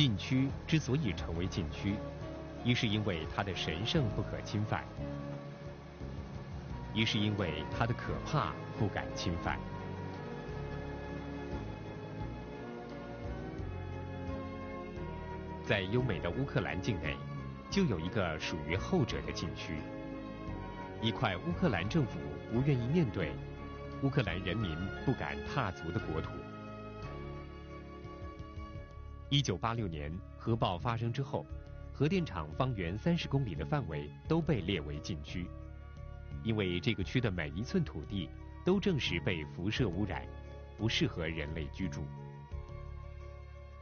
禁区之所以成为禁区，一是因为它的神圣不可侵犯，一是因为它的可怕不敢侵犯。在优美的乌克兰境内，就有一个属于后者的禁区，一块乌克兰政府不愿意面对、乌克兰人民不敢踏足的国土。一九八六年核爆发生之后，核电厂方圆三十公里的范围都被列为禁区，因为这个区的每一寸土地都证实被辐射污染，不适合人类居住。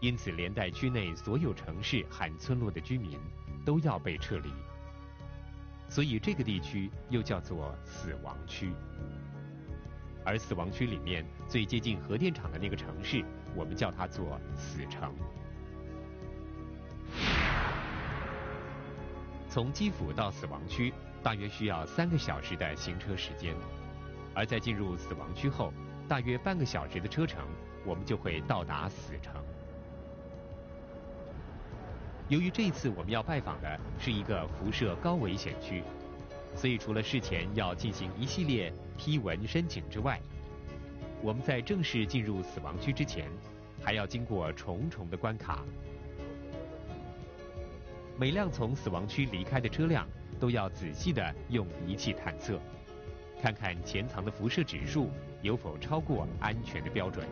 因此，连带区内所有城市和村落的居民都要被撤离，所以这个地区又叫做死亡区。而死亡区里面最接近核电厂的那个城市，我们叫它做死城。从基辅到死亡区大约需要三个小时的行车时间，而在进入死亡区后，大约半个小时的车程，我们就会到达死城。由于这次我们要拜访的是一个辐射高危险区，所以除了事前要进行一系列批文申请之外，我们在正式进入死亡区之前，还要经过重重的关卡。每辆从死亡区离开的车辆都要仔细的用仪器探测，看看潜藏的辐射指数有否超过安全的标准。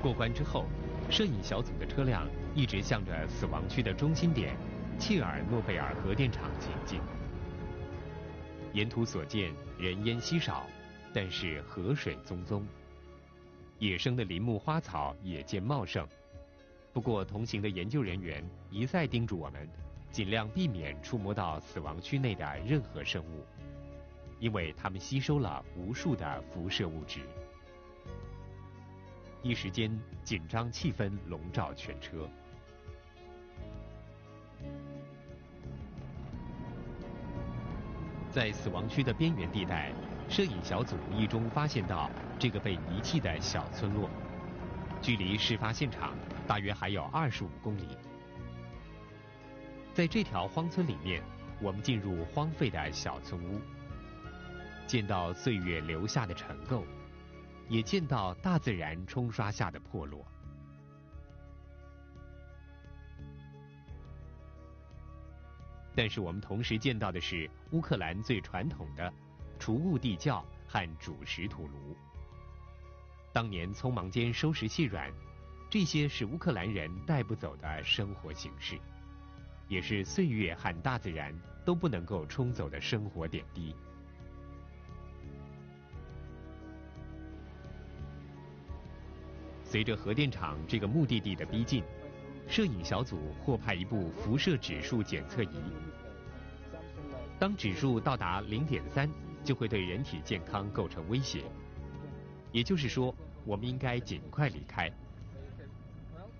过关之后，摄影小组的车辆一直向着死亡区的中心点切尔诺贝尔核电厂前进。沿途所见人烟稀少，但是河水淙淙，野生的林木花草也见茂盛。不过，同行的研究人员一再叮嘱我们，尽量避免触摸到死亡区内的任何生物，因为它们吸收了无数的辐射物质。一时间，紧张气氛笼罩全车。在死亡区的边缘地带，摄影小组无意中发现到这个被遗弃的小村落，距离事发现场大约还有二十五公里。在这条荒村里面，我们进入荒废的小村屋，见到岁月留下的尘垢。也见到大自然冲刷下的破落，但是我们同时见到的是乌克兰最传统的储物地窖和主食土炉。当年匆忙间收拾细软，这些是乌克兰人带不走的生活形式，也是岁月和大自然都不能够冲走的生活点滴。随着核电厂这个目的地的逼近，摄影小组获派一部辐射指数检测仪。当指数到达零点三，就会对人体健康构成威胁。也就是说，我们应该尽快离开。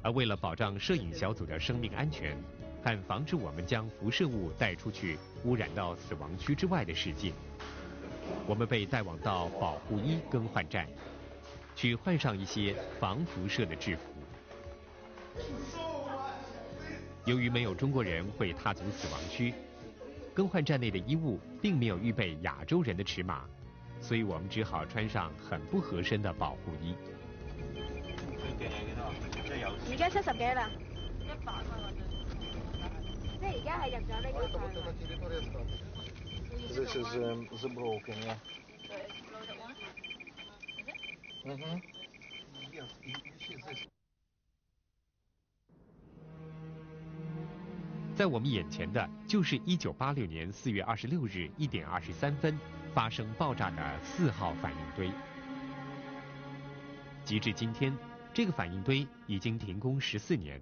而为了保障摄影小组的生命安全，和防止我们将辐射物带出去污染到死亡区之外的世界，我们被带往到保护衣更换站。去换上一些防辐射的制服。由于没有中国人会踏足死亡区，更换站内的衣物并没有预备亚洲人的尺码，所以我们只好穿上很不合身的保护衣。而家七十几啦？一百蚊啊！即係而家係入咗呢個站。嗯哼。在我们眼前的就是一九八六年四月二十六日一点二十三分发生爆炸的四号反应堆。截至今天，这个反应堆已经停工十四年，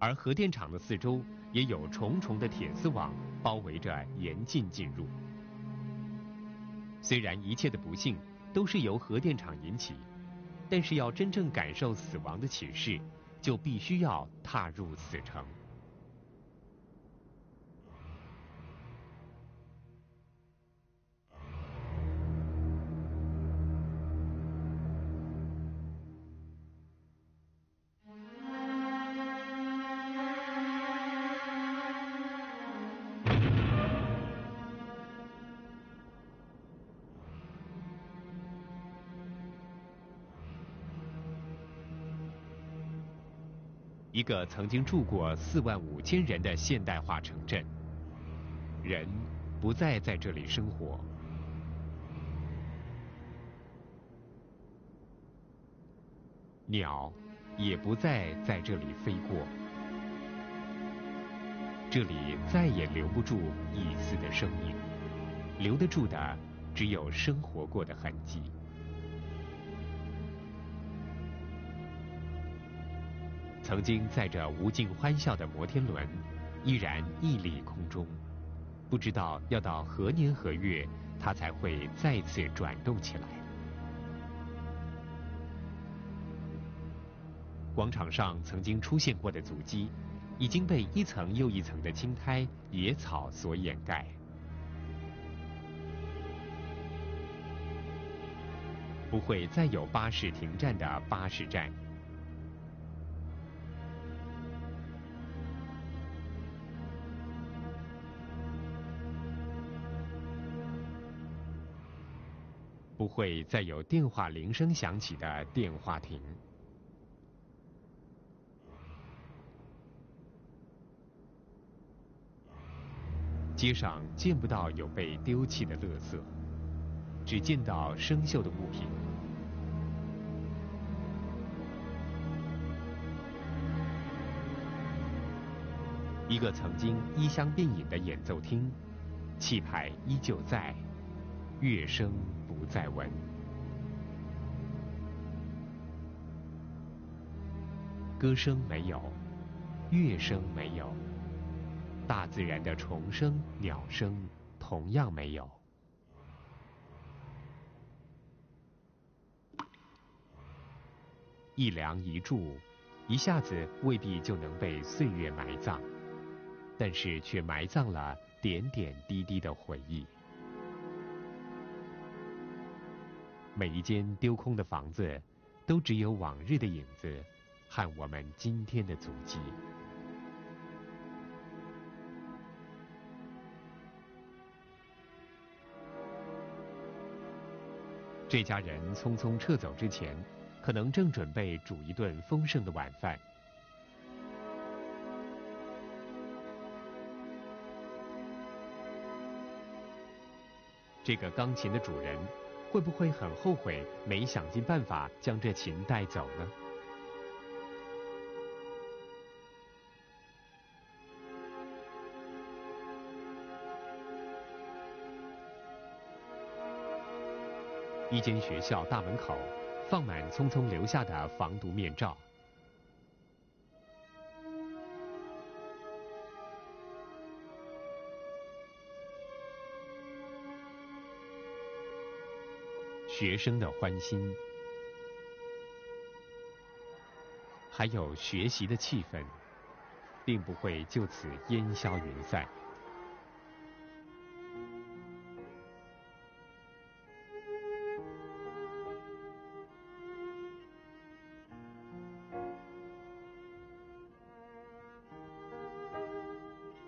而核电厂的四周也有重重的铁丝网包围着，严禁进入。虽然一切的不幸。都是由核电厂引起，但是要真正感受死亡的启示，就必须要踏入死城。一个曾经住过四万五千人的现代化城镇，人不再在这里生活，鸟也不再在这里飞过，这里再也留不住一丝的生命，留得住的只有生活过的痕迹。曾经载着无尽欢笑的摩天轮，依然屹立空中，不知道要到何年何月，它才会再次转动起来。广场上曾经出现过的足迹，已经被一层又一层的青苔、野草所掩盖。不会再有巴士停站的巴士站。不会再有电话铃声响起的电话亭，街上见不到有被丢弃的垃圾，只见到生锈的物品。一个曾经衣香鬓影的演奏厅，气派依旧在，乐声。不再闻，歌声没有，乐声没有，大自然的虫声、鸟声同样没有。一梁一柱，一下子未必就能被岁月埋葬，但是却埋葬了点点滴滴的回忆。每一间丢空的房子，都只有往日的影子，和我们今天的足迹。这家人匆匆撤走之前，可能正准备煮一顿丰盛的晚饭。这个钢琴的主人。会不会很后悔没想尽办法将这琴带走呢？一间学校大门口放满匆匆留下的防毒面罩。学生的欢心，还有学习的气氛，并不会就此烟消云散。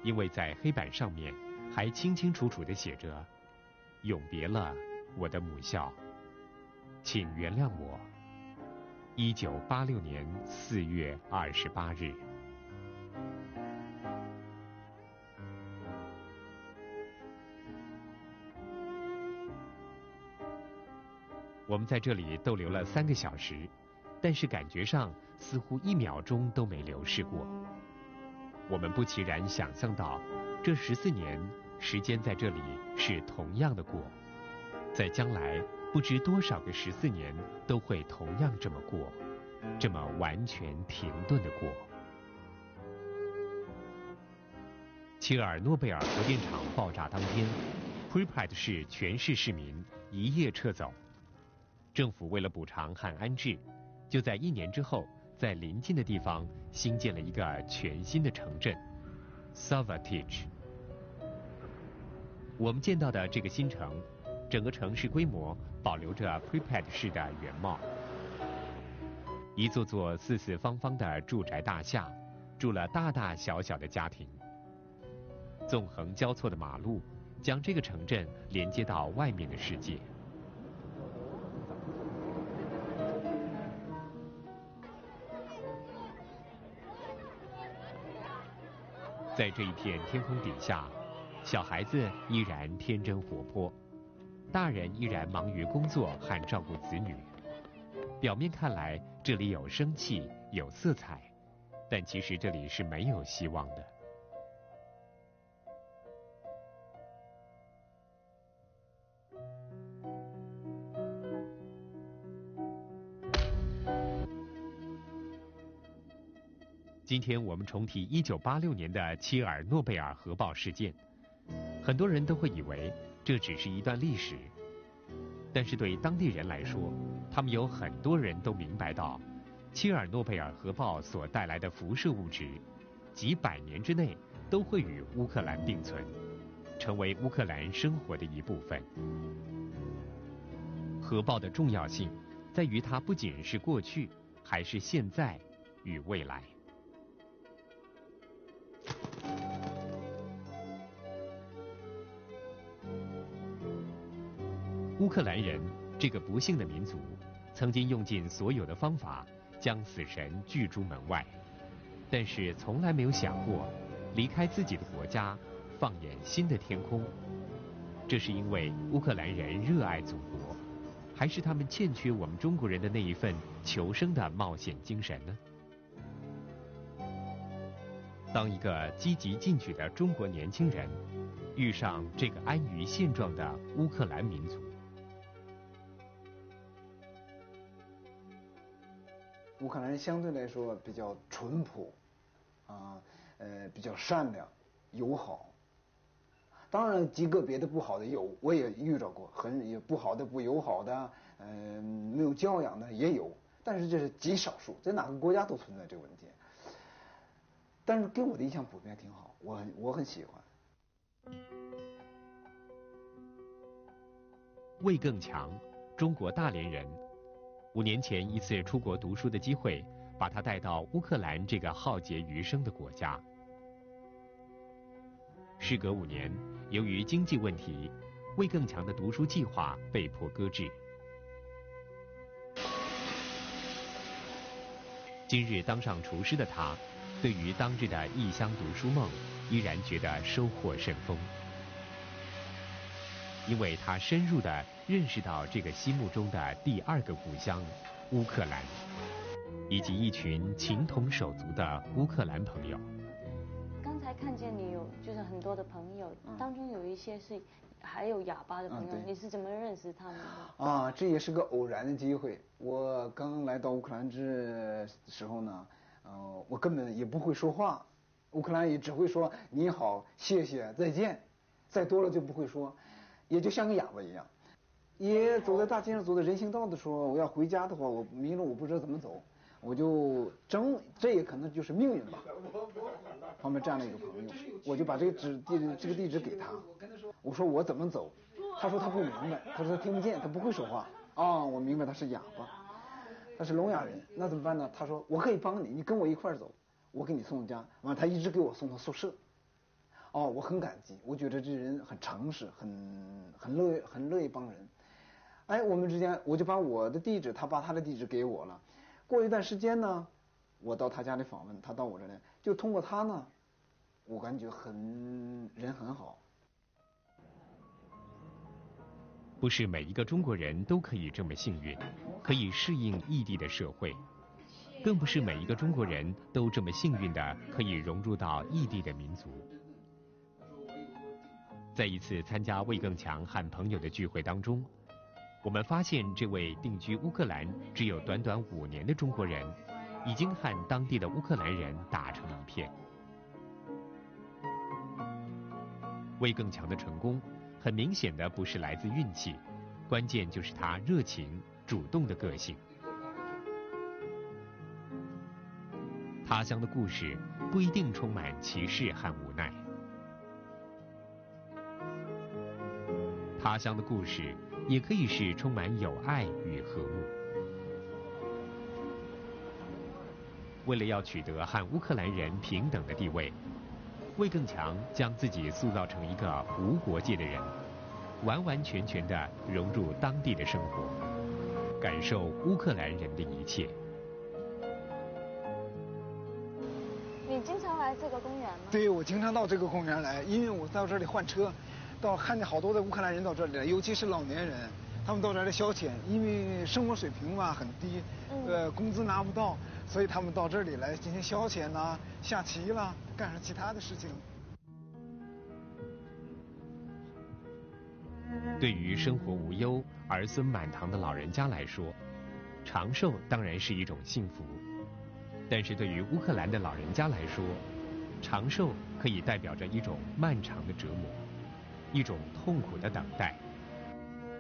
因为在黑板上面还清清楚楚的写着：“永别了，我的母校。”请原谅我。一九八六年四月二十八日，我们在这里逗留了三个小时，但是感觉上似乎一秒钟都没流逝过。我们不其然想象到，这十四年时间在这里是同样的过，在将来。不知多少个十四年都会同样这么过，这么完全停顿的过。切尔诺贝尔核电厂爆炸当天，Pripyat 市全市市民一夜撤走。政府为了补偿和安置，就在一年之后，在临近的地方新建了一个全新的城镇 s a v a t i c h 我们见到的这个新城。整个城市规模保留着 Pripyat 式的原貌，一座座四四方方的住宅大厦，住了大大小小的家庭。纵横交错的马路，将这个城镇连接到外面的世界。在这一片天空底下，小孩子依然天真活泼，大人依然忙于工作和照顾子女。表面看来，这里有生气，有色彩，但其实这里是没有希望的。今天我们重提1986年的切尔诺贝尔核爆事件，很多人都会以为这只是一段历史，但是对当地人来说，他们有很多人都明白到，切尔诺贝尔核爆所带来的辐射物质，几百年之内都会与乌克兰并存，成为乌克兰生活的一部分。核爆的重要性在于它不仅是过去，还是现在与未来。乌克兰人这个不幸的民族，曾经用尽所有的方法将死神拒诸门外，但是从来没有想过离开自己的国家，放眼新的天空。这是因为乌克兰人热爱祖国，还是他们欠缺我们中国人的那一份求生的冒险精神呢？当一个积极进取的中国年轻人遇上这个安于现状的乌克兰民族。乌克兰人相对来说比较淳朴，啊，呃，比较善良、友好。当然，极个别的不好的有，我也遇到过，很也不好的、不友好的，嗯，没有教养的也有。但是这是极少数，在哪个国家都存在这个问题。但是给我的印象普遍挺好，我很我很喜欢。魏更强，中国大连人。五年前一次出国读书的机会，把他带到乌克兰这个浩劫余生的国家。时隔五年，由于经济问题，魏更强的读书计划被迫搁置。今日当上厨师的他，对于当日的异乡读书梦，依然觉得收获甚丰，因为他深入的。认识到这个心目中的第二个故乡乌克兰，以及一群情同手足的乌克兰朋友。刚才看见你有就是很多的朋友，当中有一些是还有哑巴的朋友，你是怎么认识他们的？啊，这也是个偶然的机会。我刚来到乌克兰这时候呢，呃，我根本也不会说话，乌克兰语只会说你好、谢谢、再见，再多了就不会说，也就像个哑巴一样。也走在大街上，走在人行道的时候，我要回家的话，我迷路，我不知道怎么走，我就争，这也可能就是命运吧。旁边站了一个朋友，我就把这个址地这个地址给他，我说我怎么走，他说他不明白，他说他听不见，他不会说话。啊，我明白他是哑巴，他是聋哑人，那怎么办呢？他说我可以帮你，你跟我一块走，我给你送家。完，他一直给我送到宿舍。哦，我很感激，我觉得这人很诚实，很很乐很乐意帮人。哎，我们之间，我就把我的地址，他把他的地址给我了。过一段时间呢，我到他家里访问，他到我这来，就通过他呢，我感觉很人很好。不是每一个中国人都可以这么幸运，可以适应异地的社会，更不是每一个中国人都这么幸运的可以融入到异地的民族。在一次参加魏更强和朋友的聚会当中。我们发现，这位定居乌克兰只有短短五年的中国人，已经和当地的乌克兰人打成一片。魏更强的成功，很明显的不是来自运气，关键就是他热情、主动的个性。他乡的故事不一定充满歧视和无奈，他乡的故事。也可以是充满友爱与和睦。为了要取得和乌克兰人平等的地位，魏更强将自己塑造成一个无国界的人，完完全全的融入当地的生活，感受乌克兰人的一切。你你经常来这个公园吗？对，我经常到这个公园来，因为我到这里换车，到看见好多的乌克兰人到这里来，尤其是老年人，他们到这来消遣，因为生活水平嘛很低，呃，工资拿不到，所以他们到这里来进行消遣呐，下棋啦，干上其他的事情。对于生活无忧、儿孙满堂的老人家来说，长寿当然是一种幸福。但是对于乌克兰的老人家来说，长寿可以代表着一种漫长的折磨，一种痛苦的等待。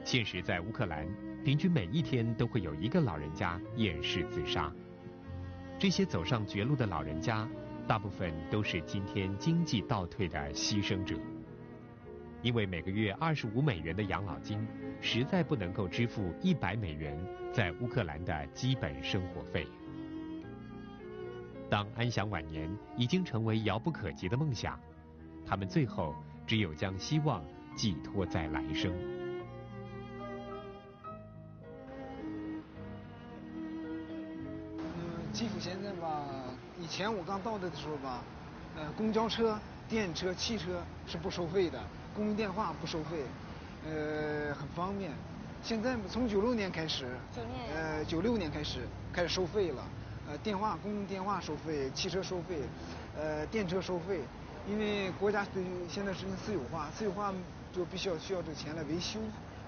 现实在乌克兰，平均每一天都会有一个老人家厌世自杀。这些走上绝路的老人家，大部分都是今天经济倒退的牺牲者。因为每个月二十五美元的养老金，实在不能够支付一百美元在乌克兰的基本生活费。当安享晚年已经成为遥不可及的梦想，他们最后只有将希望寄托在来生。嗯，基辅现在吧，以前我刚到这的时候吧，呃，公交车、电车、汽车是不收费的，公用电话不收费，呃，很方便。现在从九六年开始，九年，呃，九六年开始开始收费了。呃，电话公用电话收费，汽车收费，呃，电车收费，因为国家对现在实行私有化，私有化就必须要需要这个钱来维修，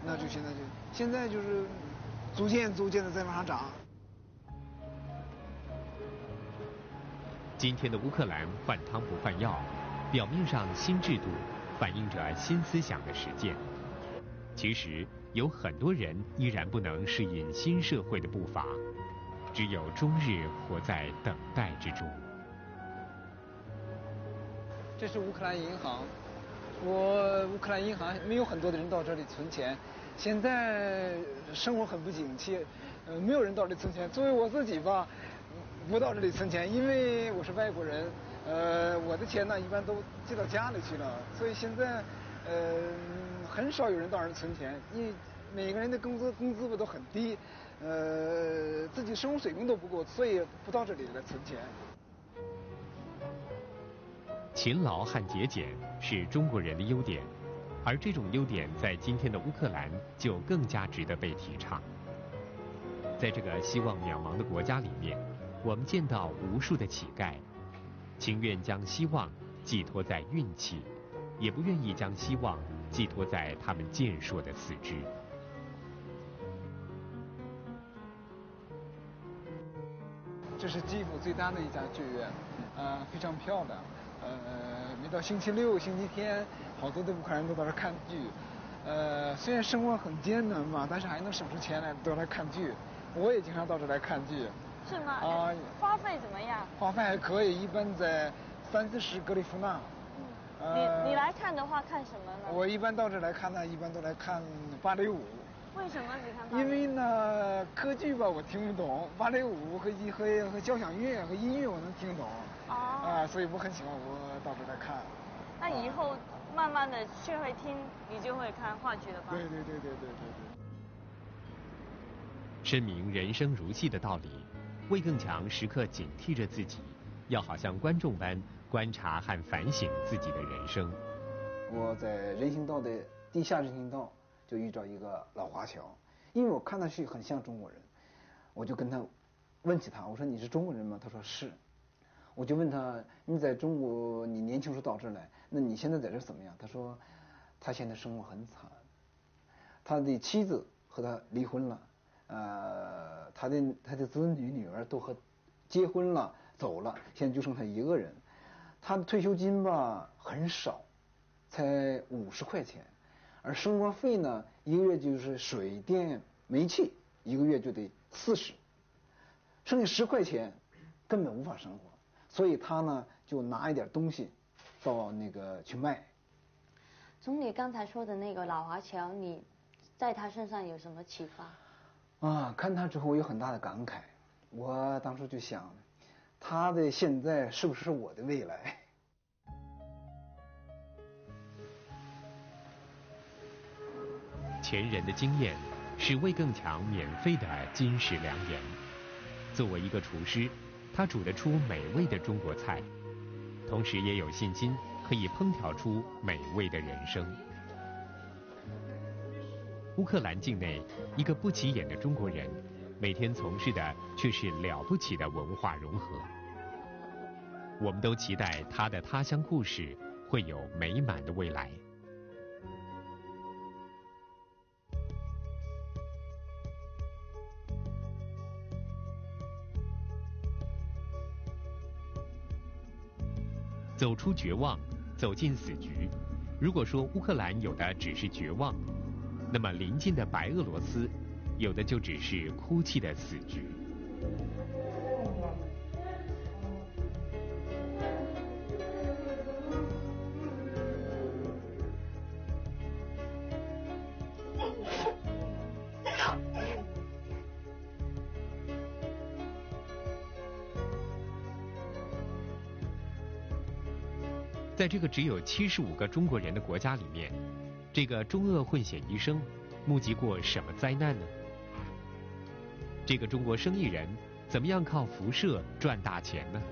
那就现在就现在就是逐渐逐渐的在往上涨。今天的乌克兰换汤不换药，表面上新制度反映着新思想的实践，其实有很多人依然不能适应新社会的步伐。只有终日活在等待之中。这是乌克兰银行，我乌克兰银行没有很多的人到这里存钱，现在生活很不景气，呃，没有人到这里存钱。作为我自己吧，不到这里存钱，因为我是外国人，呃，我的钱呢一般都寄到家里去了，所以现在呃很少有人到这存钱，因为每个人的工资工资不都很低。呃，自己生活水平都不够，所以不到这里来存钱。勤劳和节俭是中国人的优点，而这种优点在今天的乌克兰就更加值得被提倡。在这个希望渺茫的国家里面，我们见到无数的乞丐，情愿将希望寄托在运气，也不愿意将希望寄托在他们健硕的四肢。这是基辅最大的一家剧院，呃，非常漂亮。呃，每到星期六、星期天，好多的乌克兰人都到这看剧。呃，虽然生活很艰难嘛，但是还能省出钱来都来看剧。我也经常到这来看剧。是吗？啊，花费怎么样？花费还可以，一般在三四十格里夫纳。嗯。你你来看的话，看什么呢？我一般到这来看呢，一般都来看芭蕾舞。为什么只看？因为呢，歌剧吧我听不懂，芭蕾舞和和和交响乐和音乐我能听懂。哦。啊，所以我很喜欢我到时候再看。那以后慢慢的学会听，你就会看话剧了吧？对对对对对对对。深明人生如戏的道理，魏更强时刻警惕着自己，要好像观众般观察和反省自己的人生。我在人行道的地下人行道。就遇到一个老华侨，因为我看他是很像中国人，我就跟他问起他，我说你是中国人吗？他说是，我就问他你在中国你年轻时候到这来，那你现在在这怎么样？他说他现在生活很惨，他的妻子和他离婚了，呃，他的他的子女女儿都和结婚了走了，现在就剩他一个人，他的退休金吧很少，才五十块钱。而生活费呢，一个月就是水电煤气，一个月就得四十，剩下十块钱根本无法生活，所以他呢就拿一点东西到那个去卖。从你刚才说的那个老华侨，你在他身上有什么启发？啊，看他之后我有很大的感慨，我当时就想，他的现在是不是我的未来？前人的经验是魏更强免费的金石良言。作为一个厨师，他煮得出美味的中国菜，同时也有信心可以烹调出美味的人生。乌克兰境内一个不起眼的中国人，每天从事的却是了不起的文化融合。我们都期待他的他乡故事会有美满的未来。走出绝望，走进死局。如果说乌克兰有的只是绝望，那么邻近的白俄罗斯，有的就只是哭泣的死局。在这个只有七十五个中国人的国家里面，这个中俄混血医生目击过什么灾难呢？这个中国生意人怎么样靠辐射赚大钱呢？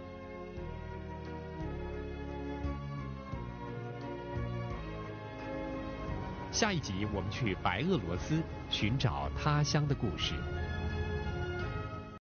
下一集我们去白俄罗斯寻找他乡的故事。